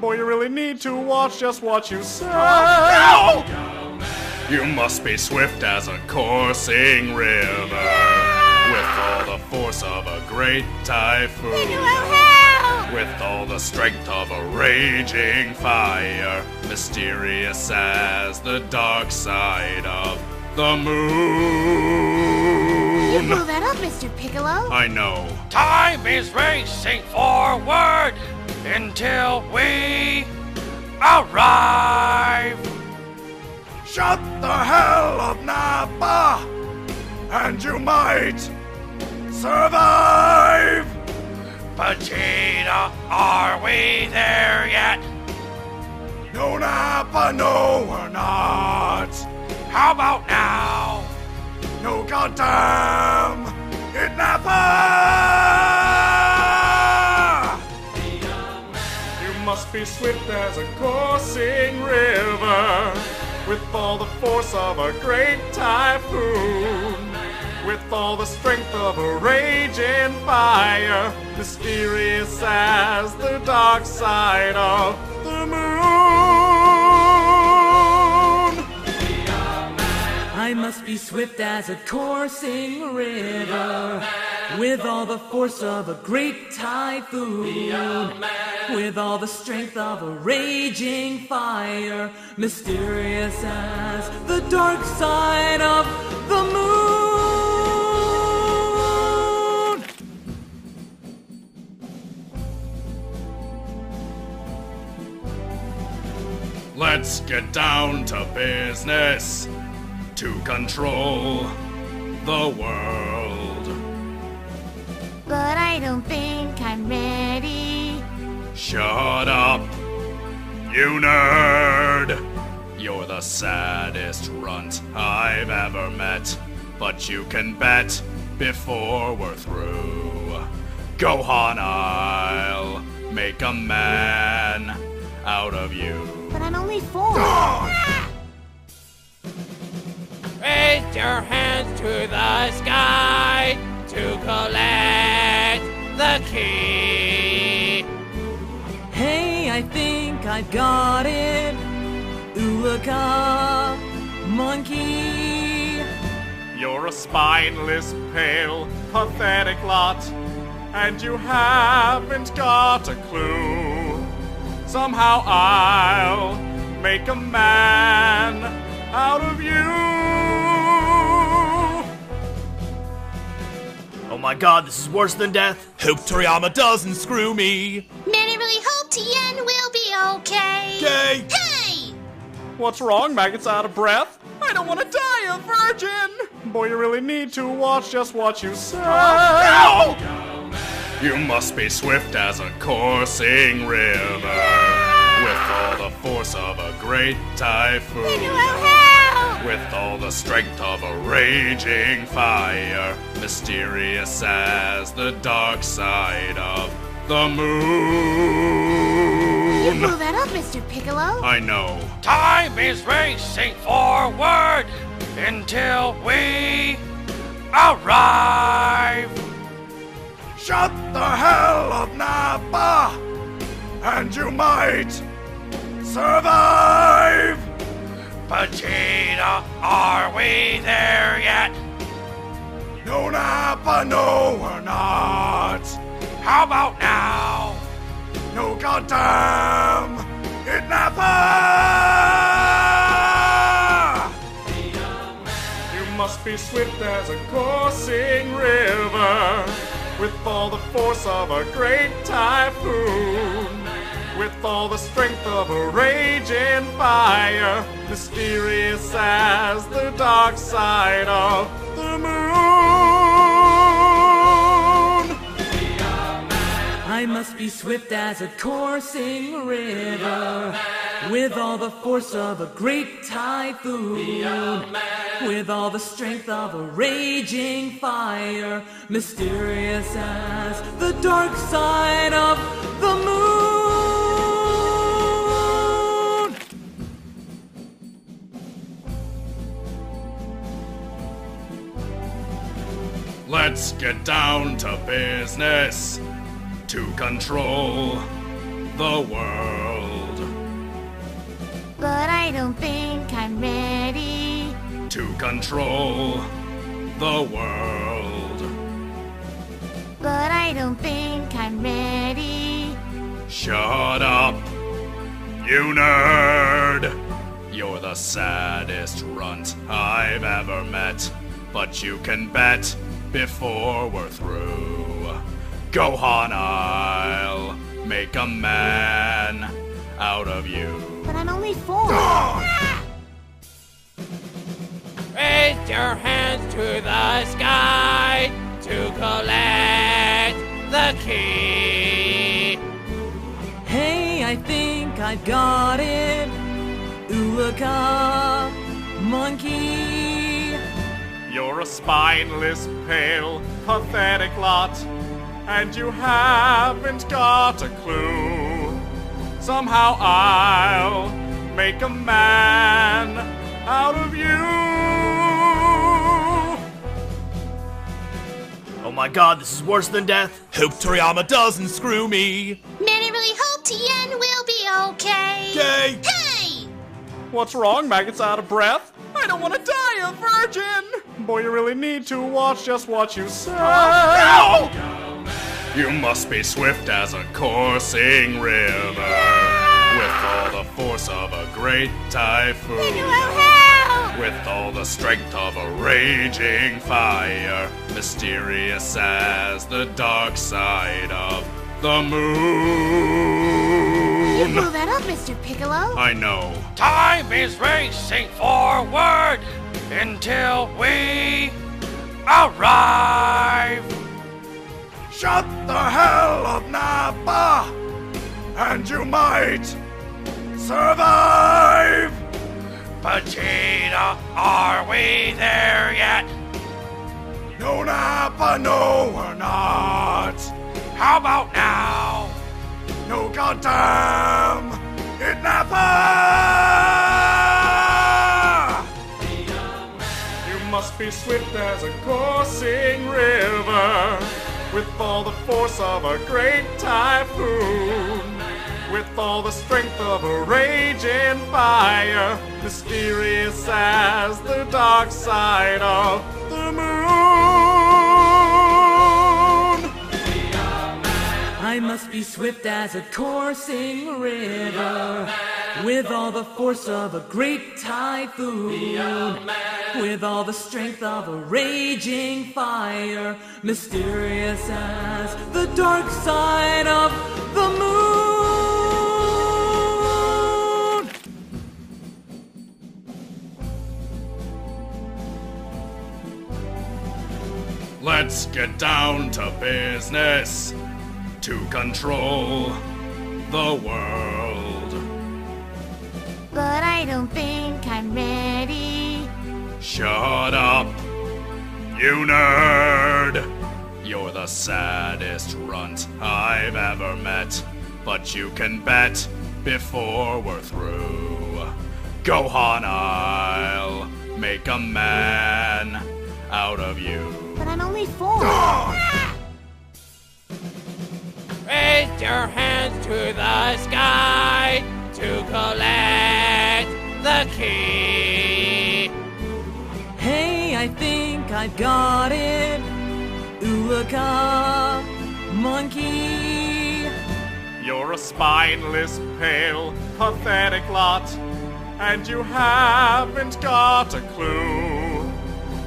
Boy, you really need to watch just what you say. No! You must be swift as a coursing river, with all the force of a great typhoon, with all the strength of a raging fire, mysterious as the dark side of the moon. You moon. blew that up, Mr. Piccolo. I know. Time is racing forward until we arrive. Shut the hell up, Nappa, and you might survive. Vegeta, are we there yet? No, Nappa, no, we're not. How about now? No, goddamn, it Nappa. Be swift as a coursing river, with all the force of a great typhoon, with all the strength of a raging fire, mysterious as the dark side of the moon. I must be swift as a coursing river, with all the force of a great typhoon, with all the strength of a raging fire, mysterious as the dark side of the moon. Let's get down to business to control the world. But I don't think I'm ready. Shut up, you nerd! You're the saddest runt I've ever met, but you can bet before we're through. Gohan, I'll make a man out of you. But I'm only four. Raise your hands to the sky to collect the key. Hey, I think I've got it. Ulaka, monkey. You're a spineless, pale, pathetic lot, and you haven't got a clue. Somehow I'll make a man out of you. My god, this is worse than death. Hope Toriyama doesn't screw me. Many really hope Tien will be okay. Gay. Hey! What's wrong, Maggot's out of breath? I don't want to die a virgin! Boy, you really need to watch just what you say. No! You must be swift as a coursing river, with all the force of a great typhoon. Help! With all the strength of a raging fire, mysterious as the dark side of the moon. You moon. blew that up, Mr. Piccolo. I know. Time is racing forward until we arrive. Shut the hell up, Nappa, and you might survive. Vegeta, are we there yet? No, Nappa, no, we're not. How about now? No, goddamn, it Nappa! You must be swift as a coursing river, with all the force of a great typhoon, with all the strength of a raging fire, mysterious as the dark side of the moon. I must be swift as a coursing river, with all the force of a great typhoon, with all the strength of a raging fire, mysterious as the dark side of the moon. Let's get down to business to control the world. But I don't think I'm ready to control the world. But I don't think I'm ready. Shut up, you nerd! You're the saddest runt I've ever met, but you can bet before we're through. Gohan, I'll make a man out of you. But I'm only four. Raise your hands to the sky to collect the key. Hey, I think I've got it. Ulaka monkey. You're a spineless, pale, pathetic lot, and you haven't got a clue. Somehow I'll make a man out of you. Oh my god, this is worse than death. Hope Toriyama doesn't screw me. Many really hope Tien will be okay. Yay! Hey! What's wrong, maggots out of breath? I don't want to die a virgin! Boy, you really need to watch just what you say. You must be swift as a coursing river, with all the force of a great typhoon. Oh, help! With all the strength of a raging fire, mysterious as the dark side of the You blew that up, Mr. Piccolo. I know. Time is racing forward until we arrive. Shut the hell up, Nappa, and you might survive. Vegeta, are we there yet? No, Nappa, no, we're not. How about now? No, goddamn, it Nappa. You must be swift as a coursing river, with all the force of a great typhoon, with all the strength of a raging fire, mysterious as the dark side of I must be swift as a coursing river, with all the force of a great typhoon, with all the strength of a raging fire, mysterious as the dark side of the moon. Let's get down to business to control the world. But I don't think I'm ready. Shut up, you nerd! You're the saddest runt I've ever met, but you can bet before we're through. Gohan, I'll make a man out of you. But I'm only four. Ah! Raise your hands to the sky to collect the key. Hey, I think I've got it. Ulaka monkey. You're a spineless, pale, pathetic lot, and you haven't got a clue.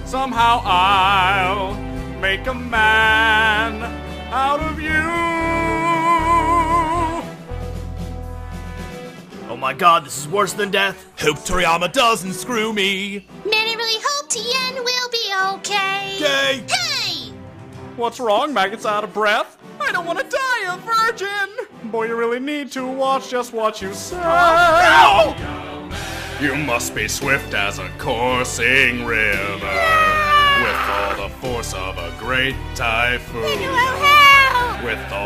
Somehow I'll make a man out of you. My god, this is worse than death. Hope Toriyama doesn't screw me. Many really hope Tien will be okay. Yay! Hey! What's wrong, maggots out of breath? I don't want to die a virgin. Boy, you really need to watch just what you say. You must be swift as a coursing river, with all the force of a great typhoon, Oh, help! with all